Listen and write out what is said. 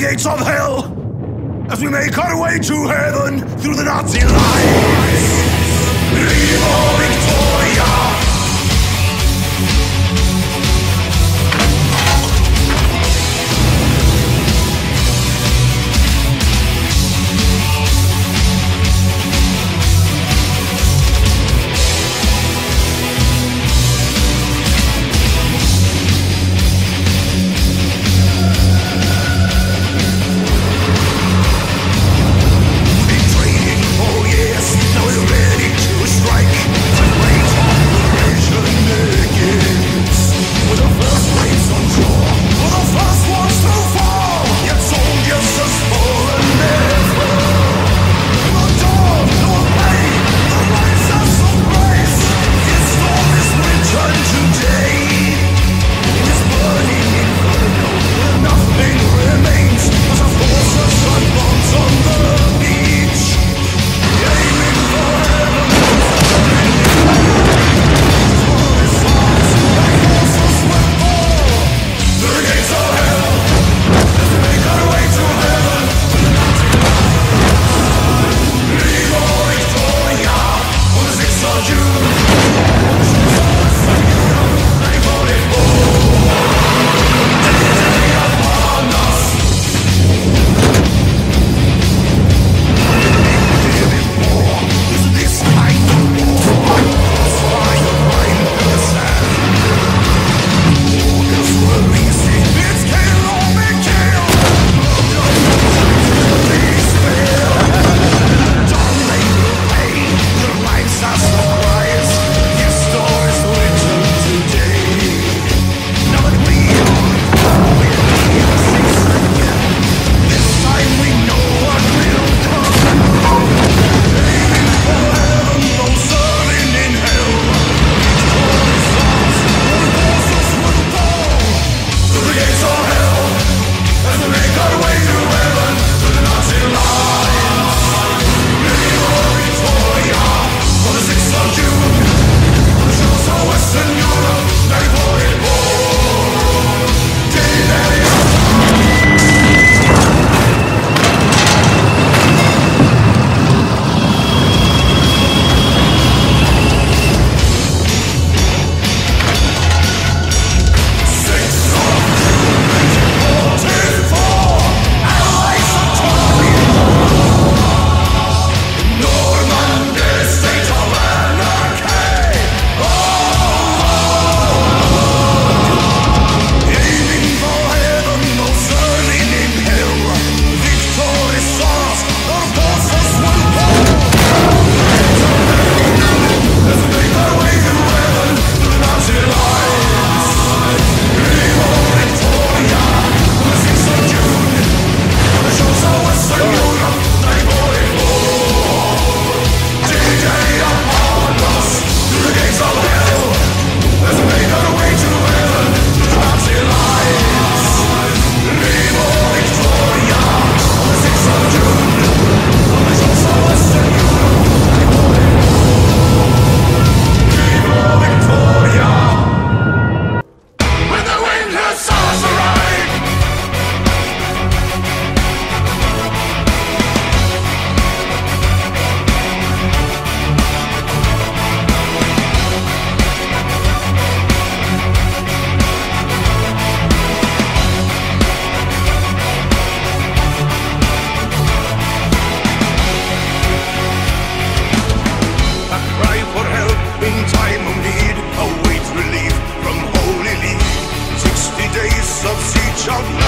gates of hell as we make our way to heaven through the Nazi Victoria! Oh.